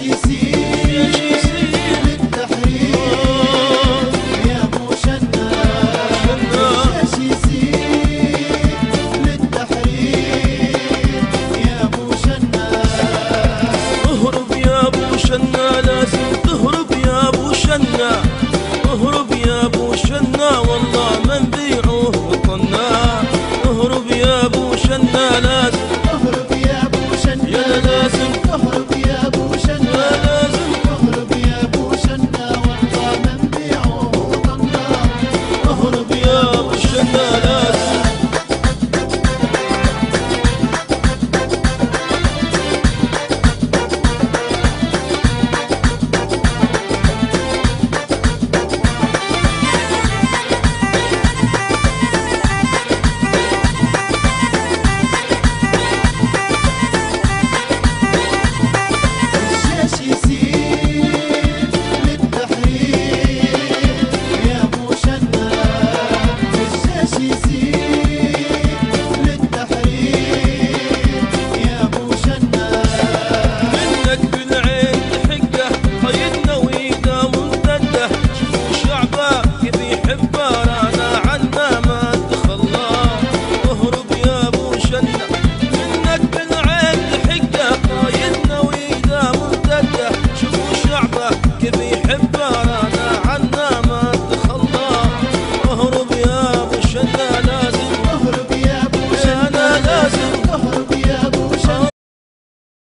she see.